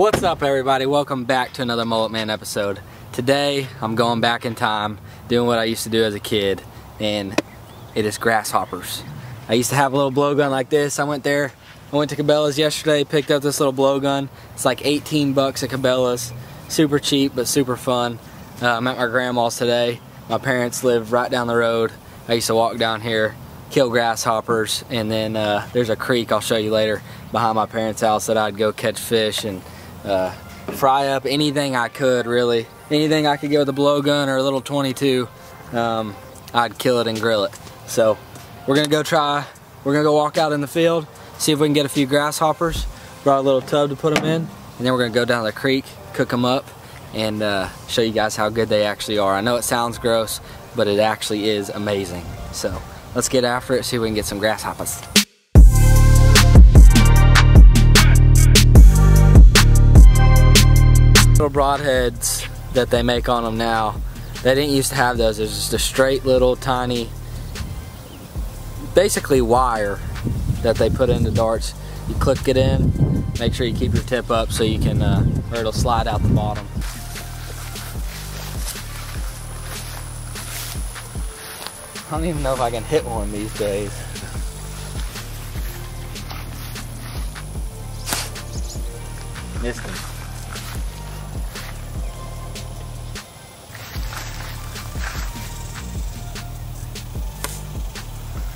What's up everybody? Welcome back to another Mullet Man episode. Today I'm going back in time doing what I used to do as a kid and it is grasshoppers. I used to have a little blowgun like this. I went there, I went to Cabela's yesterday, picked up this little blowgun. It's like 18 bucks at Cabela's. Super cheap but super fun. Uh, I'm at my grandma's today. My parents live right down the road. I used to walk down here, kill grasshoppers, and then uh, there's a creek I'll show you later behind my parents' house that I'd go catch fish and uh, fry up anything I could really. Anything I could get with a blowgun or a little 22, um, I'd kill it and grill it. So we're gonna go try, we're gonna go walk out in the field, see if we can get a few grasshoppers, brought a little tub to put them in, and then we're gonna go down the creek, cook them up, and uh, show you guys how good they actually are. I know it sounds gross, but it actually is amazing. So let's get after it, see if we can get some grasshoppers. Little broadheads that they make on them now, they didn't used to have those. It's just a straight little tiny, basically wire that they put into darts. You click it in, make sure you keep your tip up so you can, uh, or it'll slide out the bottom. I don't even know if I can hit one these days. Missed him.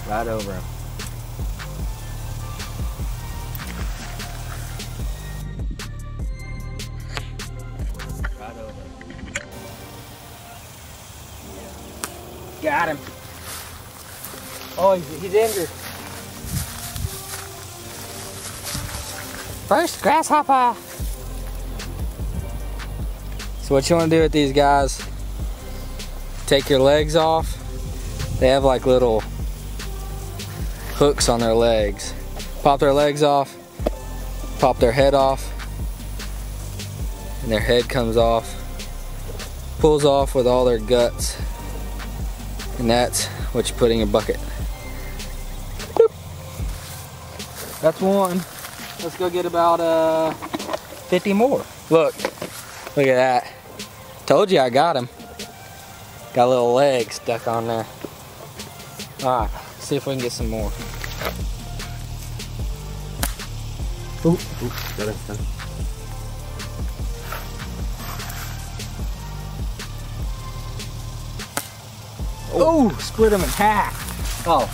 Right over him. Right over. Got him. Oh, he's, he's injured. First grasshopper. So what you want to do with these guys, take your legs off. They have like little hooks on their legs. Pop their legs off, pop their head off, and their head comes off, pulls off with all their guts, and that's what you put in your bucket. Boop. That's one. Let's go get about uh, 50 more. Look, look at that. Told you I got him. Got a little leg stuck on there. All right, see if we can get some more. Ooh, ooh, got it, got it. Oh, split him in half. Oh,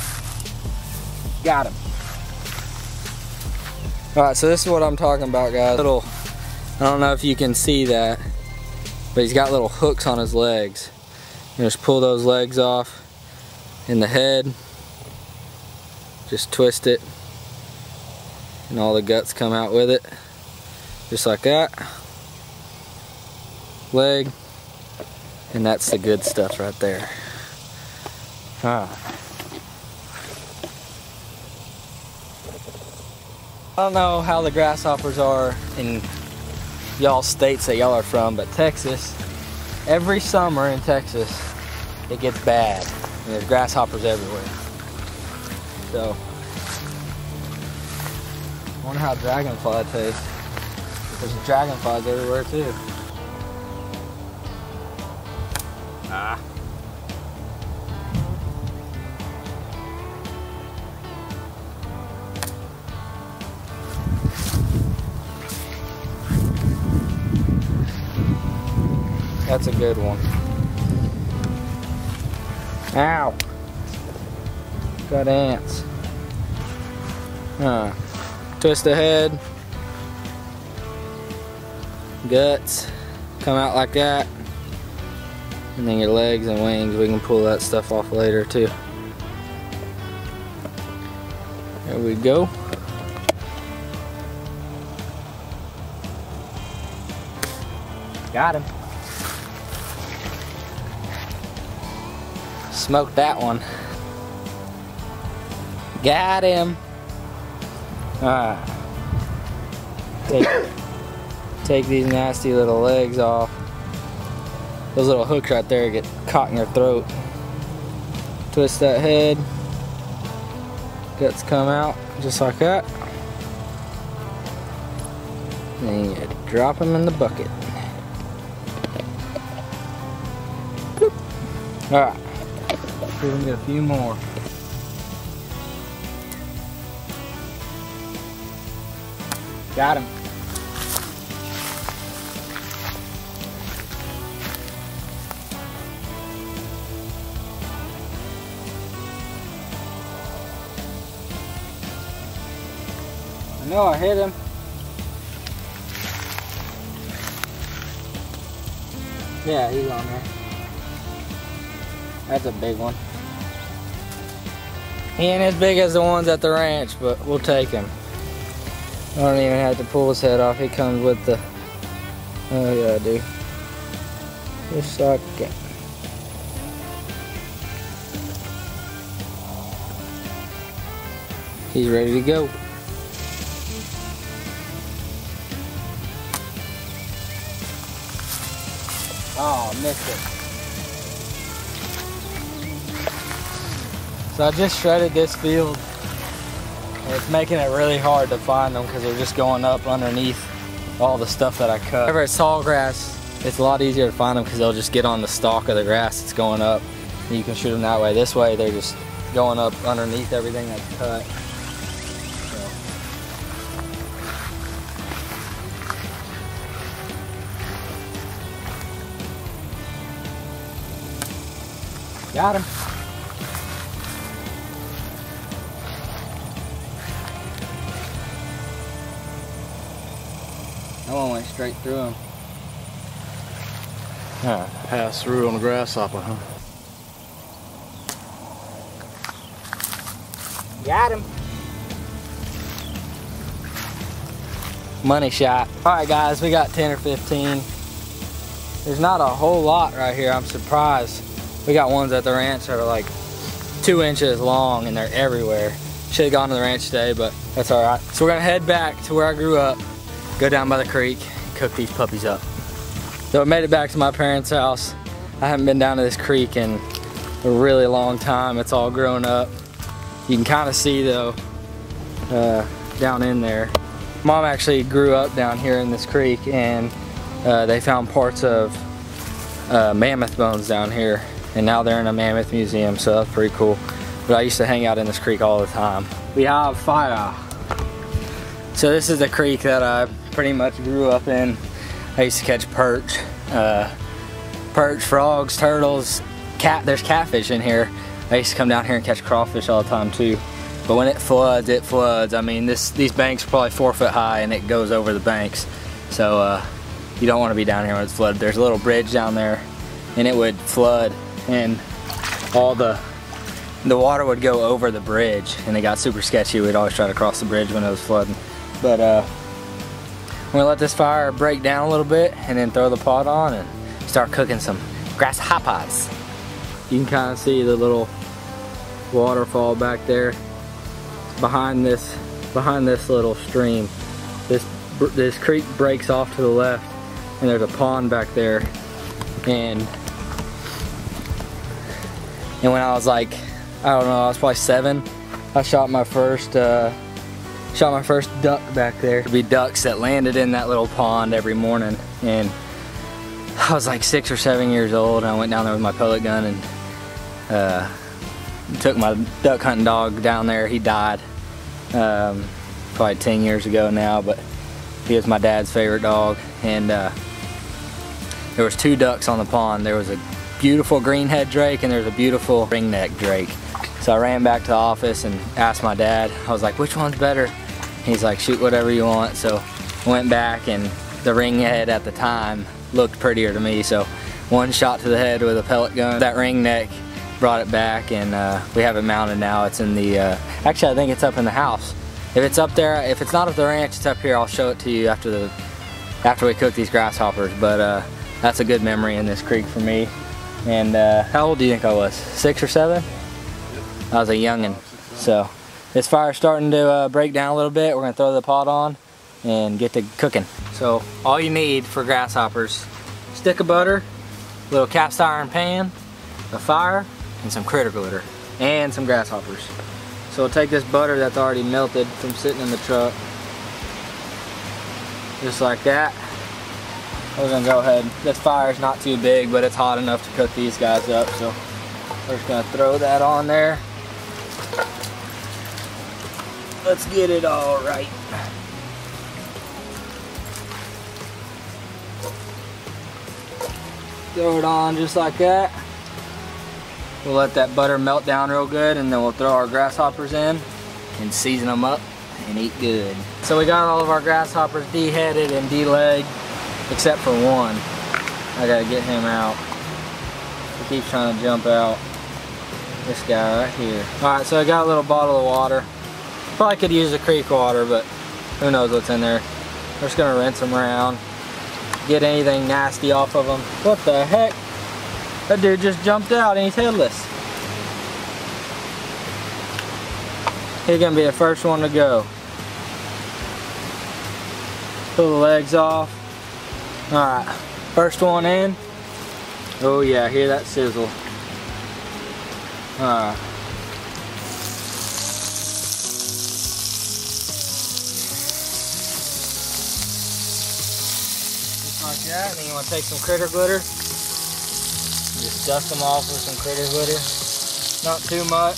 got him. All right, so this is what I'm talking about, guys. Little, I don't know if you can see that, but he's got little hooks on his legs. You just pull those legs off in the head, just twist it, and all the guts come out with it, just like that. Leg, and that's the good stuff right there. Ah. I don't know how the grasshoppers are in y'all states that y'all are from, but Texas, every summer in Texas, it gets bad. And there's grasshoppers everywhere. So, I wonder how dragonfly tastes. There's dragonflies everywhere too. Ah. That's a good one. Ow. Got ants. Huh. Twist the head. Guts. Come out like that. And then your legs and wings, we can pull that stuff off later too. There we go. Got him. Smoked that one. Got him. Alright. Take, take these nasty little legs off. Those little hooks right there get caught in your throat. Twist that head. Guts come out just like that. And you drop them in the bucket. Alright. See if we can get a few more. Got him. I know I hit him. Yeah, he's on there. That's a big one. He ain't as big as the ones at the ranch, but we'll take him. I don't even have to pull his head off. He comes with the. Oh yeah, dude. Just suck. He's ready to go. Oh, missed it. So I just shredded this field. It's making it really hard to find them because they're just going up underneath all the stuff that I cut. Whenever it's tall grass, it's a lot easier to find them because they'll just get on the stalk of the grass that's going up. And you can shoot them that way. This way, they're just going up underneath everything that's cut. Got him. That one went straight through him. Yeah, pass through on the grasshopper, huh? Got him. Money shot. All right, guys, we got 10 or 15. There's not a whole lot right here. I'm surprised. We got ones at the ranch that are like two inches long and they're everywhere. Should have gone to the ranch today, but that's all right. So we're gonna head back to where I grew up, go down by the creek, and cook these puppies up. So I made it back to my parents' house. I haven't been down to this creek in a really long time. It's all grown up. You can kind of see though, uh, down in there. Mom actually grew up down here in this creek and uh, they found parts of uh, mammoth bones down here and now they're in a mammoth museum so that's pretty cool but I used to hang out in this creek all the time we have fire so this is the creek that I pretty much grew up in. I used to catch perch uh, perch frogs turtles cat there's catfish in here. I used to come down here and catch crawfish all the time too. But when it floods it floods. I mean this these banks are probably four foot high and it goes over the banks. So uh, you don't want to be down here when it's flooded. There's a little bridge down there and it would flood and all the the water would go over the bridge and it got super sketchy. We'd always try to cross the bridge when it was flooding. But uh, we're gonna let this fire break down a little bit and then throw the pot on and start cooking some grasshoppers. You can kind of see the little waterfall back there behind this behind this little stream. This this creek breaks off to the left and there's a pond back there and and when I was like, I don't know, I was probably seven, I shot my first, uh, shot my first duck back there. There'd be ducks that landed in that little pond every morning. And I was like six or seven years old and I went down there with my pellet gun and uh, took my duck hunting dog down there. He died um, probably 10 years ago now, but he was my dad's favorite dog. And uh, there was two ducks on the pond. There was a beautiful greenhead drake and there's a beautiful ringneck drake. So I ran back to the office and asked my dad, I was like, which one's better? He's like, shoot whatever you want. So I went back and the ringhead at the time looked prettier to me. So one shot to the head with a pellet gun. That ringneck brought it back and uh, we have it mounted now. It's in the, uh, actually I think it's up in the house. If it's up there, if it's not at the ranch, it's up here. I'll show it to you after the, after we cook these grasshoppers. But uh, that's a good memory in this creek for me. And uh, how old do you think I was? Six or seven? I was a youngin'. So this fire's starting to uh, break down a little bit. We're gonna throw the pot on and get to cooking. So all you need for grasshoppers, stick of butter, little cast iron pan, a fire, and some critter glitter, and some grasshoppers. So we'll take this butter that's already melted from sitting in the truck. just like that. We're gonna go ahead. This fire's not too big, but it's hot enough to cook these guys up. So we're just gonna throw that on there. Let's get it all right. Throw it on just like that. We'll let that butter melt down real good and then we'll throw our grasshoppers in and season them up and eat good. So we got all of our grasshoppers deheaded and de-legged except for one. I gotta get him out. He keeps trying to jump out. This guy right here. Alright, so I got a little bottle of water. Probably could use the creek water, but who knows what's in there. We're just gonna rinse them around. Get anything nasty off of them. What the heck? That dude just jumped out and he's headless. He's gonna be the first one to go. Pull the legs off. Alright, first one in. Oh yeah, hear that sizzle. Alright. Just like that, and then you want to take some critter glitter. Just dust them off with some critter glitter. Not too much.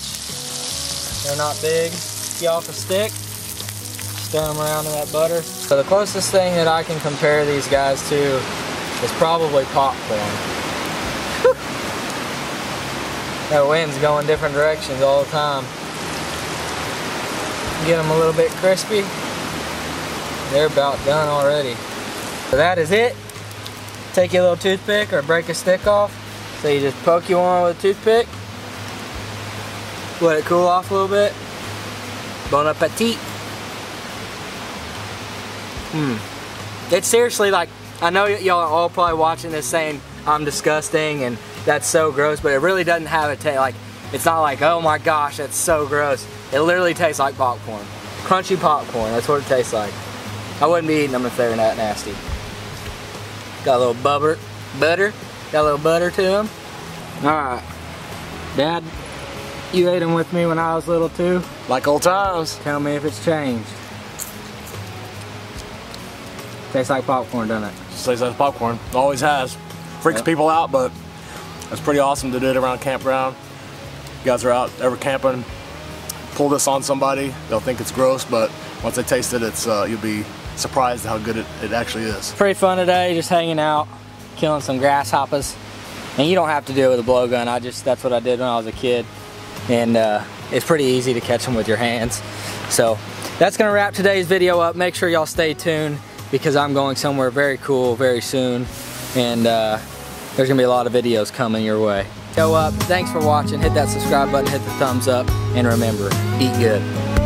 They're not big. Get off a stick. Stir them around in that butter. So the closest thing that I can compare these guys to is probably popcorn. that wind's going different directions all the time. Get them a little bit crispy. They're about done already. So that is it. Take your little toothpick or break a stick off. So you just poke you one with a toothpick. Let it cool off a little bit. Bon appetit. Hmm. It's seriously like, I know y'all are all probably watching this saying I'm disgusting and that's so gross, but it really doesn't have a taste. Like, it's not like, oh my gosh, that's so gross. It literally tastes like popcorn. Crunchy popcorn, that's what it tastes like. I wouldn't be eating them if they were that nasty. Got a little butter, butter, got a little butter to them. Alright. Dad, you ate them with me when I was little too. Like old times. Tell me if it's changed. Tastes like popcorn, doesn't it? Just tastes like popcorn. Always has. Freaks Yep. people out, but it's pretty awesome to do it around campground. You guys are out ever camping, pull this on somebody, they'll think it's gross, but once they taste it, it's uh, you'll be surprised how good it, it actually is. Pretty fun today, just hanging out, killing some grasshoppers. And you don't have to do it with a blowgun. I just that's what I did when I was a kid, and uh, it's pretty easy to catch them with your hands. So that's gonna wrap today's video up. Make sure y'all stay tuned because I'm going somewhere very cool very soon, and uh, there's gonna be a lot of videos coming your way. Go up. Thanks for watching. Hit that subscribe button. Hit the thumbs up, and remember, eat good.